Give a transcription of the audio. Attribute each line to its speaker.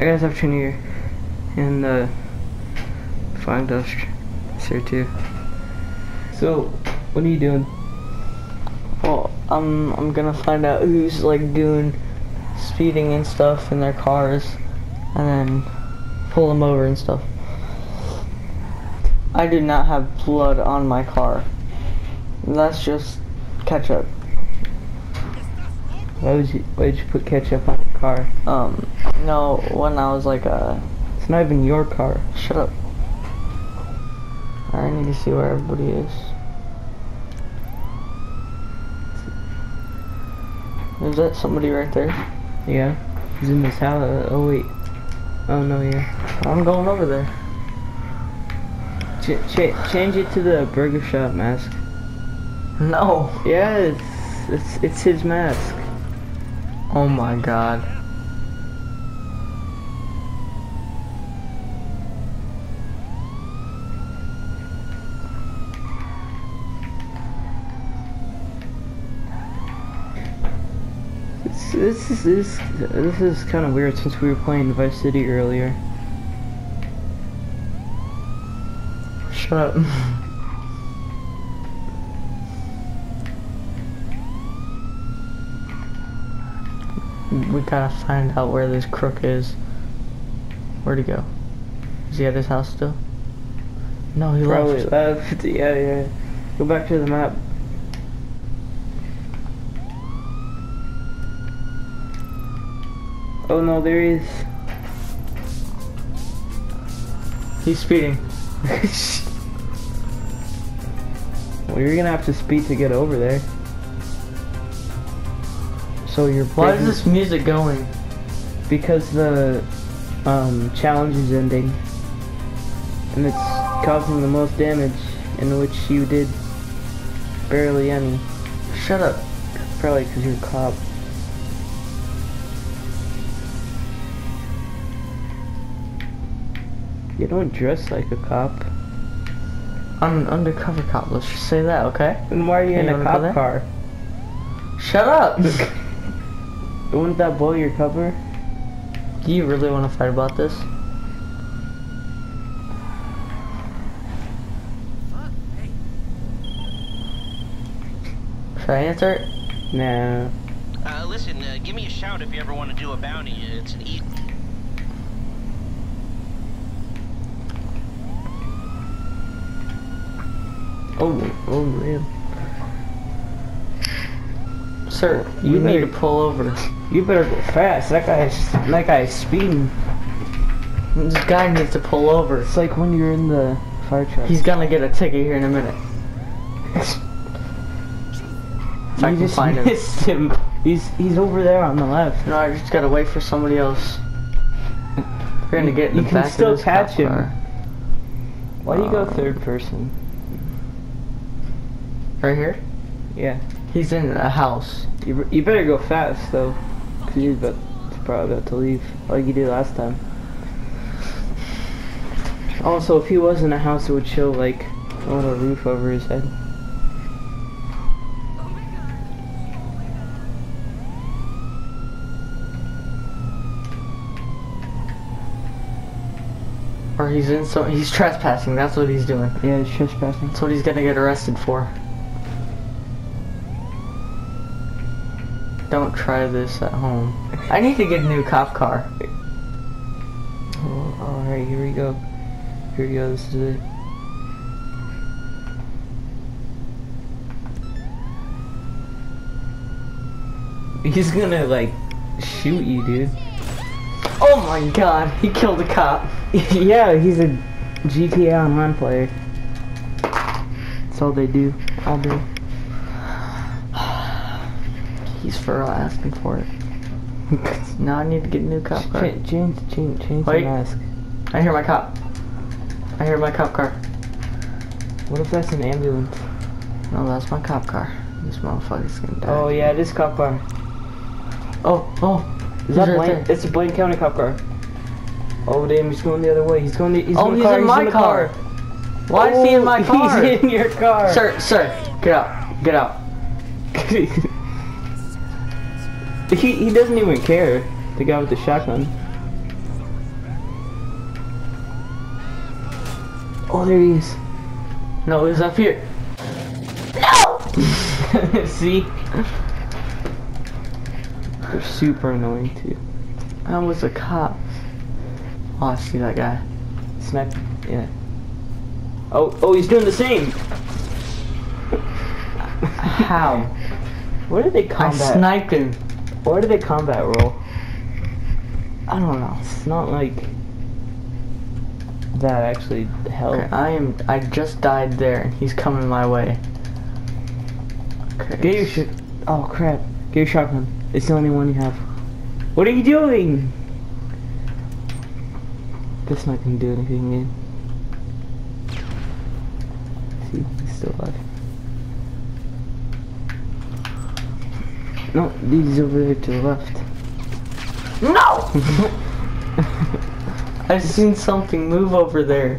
Speaker 1: I guys Half Trini here. And uh Flying Dust here too. So what are you doing?
Speaker 2: Well, I'm I'm gonna find out who's like doing speeding and stuff in their cars, and then pull them over and stuff. I do not have blood on my car. That's just ketchup.
Speaker 1: Why would you why did you put ketchup on your car?
Speaker 2: Um, no, when I was like uh,
Speaker 1: It's not even your car.
Speaker 2: shut up. I need to see where everybody is. Is that somebody right there?
Speaker 1: Yeah. He's in this house. Oh wait. Oh no, yeah.
Speaker 2: I'm going over there.
Speaker 1: Ch- ch- change it to the burger shop mask.
Speaker 2: No.
Speaker 1: Yeah, it's it's it's his mask.
Speaker 2: Oh my god.
Speaker 1: This this is this, this is kind of weird since we were playing Vice City earlier.
Speaker 2: Shut up. we gotta find out where this crook is. Where'd he go? Is he at his house still? No, he
Speaker 1: Probably
Speaker 2: left.
Speaker 1: left. Yeah, yeah. Go back to the map. Oh no, there is.
Speaker 2: He's speeding.
Speaker 1: well, you're gonna have to speed to get over there. So you're
Speaker 2: Why is this music going?
Speaker 1: Because the um, challenge is ending, and it's causing the most damage, in which you did barely any.
Speaker 2: Shut up.
Speaker 1: Probably because you're a cop. You don't dress like a cop.
Speaker 2: I'm an undercover cop. Let's just say that, okay?
Speaker 1: Then why are you
Speaker 2: Hey,
Speaker 1: in
Speaker 2: you
Speaker 1: a
Speaker 2: wanna
Speaker 1: cop
Speaker 2: there?
Speaker 1: car?
Speaker 2: Shut up!
Speaker 1: Wouldn't that blow your cover?
Speaker 2: Do you really want to fight about this? Should I answer it?
Speaker 1: Nah.
Speaker 3: Uh, listen, uh, give me a shout if you ever want to do a bounty. It's an e-
Speaker 1: Oh, oh man.
Speaker 2: Sir,
Speaker 1: You
Speaker 2: you need to pull over.
Speaker 1: You better go fast. That guy's that guy's speeding.
Speaker 2: This guy needs to pull over.
Speaker 1: It's like when you're in the fire truck.
Speaker 2: He's gonna get a ticket here in a minute. If I can
Speaker 1: just
Speaker 2: find
Speaker 1: missed him. He's he's over there on the left.
Speaker 2: No, I just gotta wait for somebody else. We're gonna get in
Speaker 1: You
Speaker 2: the
Speaker 1: can
Speaker 2: back
Speaker 1: still catch
Speaker 2: cop
Speaker 1: him.
Speaker 2: car.
Speaker 1: Why do you go
Speaker 2: Uh,
Speaker 1: third person?
Speaker 2: Right here?
Speaker 1: Yeah.
Speaker 2: He's in a house.
Speaker 1: You, you better go fast though, cause you're about you're probably about to leave like you did last time. Also, if he was in a house, it would show like a little roof over his head.
Speaker 2: Or he's in so he's trespassing, that's what he's doing.
Speaker 1: Yeah, he's trespassing.
Speaker 2: That's what he's gonna get arrested for. Don't try this at home. I need to get a new cop car.
Speaker 1: Oh, all right, here we go. Here we go. This is it. He's gonna like shoot you, dude.
Speaker 2: Oh my god, he killed a cop.
Speaker 1: yeah, he's a GTA Online player. That's all they do all day.
Speaker 2: He's for asking for it. Now I need to get a new cop car.
Speaker 1: Change, change, change,
Speaker 2: Wait.
Speaker 1: mask.
Speaker 2: I hear my cop. I hear my cop car.
Speaker 1: What if that's an ambulance?
Speaker 2: No, that's my cop car. This motherfucker's gonna die.
Speaker 1: Oh yeah, it is cop car.
Speaker 2: Oh, oh.
Speaker 1: Is
Speaker 2: He's
Speaker 1: that
Speaker 2: right
Speaker 1: Blaine?
Speaker 2: there.
Speaker 1: It's a Blaine County cop car. Oh damn, he's going the other way. He's going. The, he's
Speaker 2: Oh,
Speaker 1: in the
Speaker 2: he's
Speaker 1: car.
Speaker 2: in my
Speaker 1: the
Speaker 2: car. Why is he in oh, my
Speaker 1: Oh,
Speaker 2: car?
Speaker 1: He's in your car.
Speaker 2: Sir, sir, get out. Get out.
Speaker 1: He, he doesn't even care, the guy with the shotgun. Oh, there he is.
Speaker 2: No, he's up here.
Speaker 1: No! See? They're super annoying, too.
Speaker 2: I was a cop. Oh, I see that guy.
Speaker 1: Snipe. Yeah. Oh, oh, he's doing the same!
Speaker 2: How?
Speaker 1: Where did they
Speaker 2: come?
Speaker 1: I
Speaker 2: sniped him.
Speaker 1: Where did they combat roll?
Speaker 2: I don't know.
Speaker 1: It's not like that actually helped.
Speaker 2: I am. I just died there, and he's coming my way. Okay.
Speaker 1: Get your shit. Oh crap! Get your shotgun. It's the only one you have. What are you doing? This not gonna do anything, man. See, he's still alive. No, he's over there to the left.
Speaker 2: No! I've seen something move over there.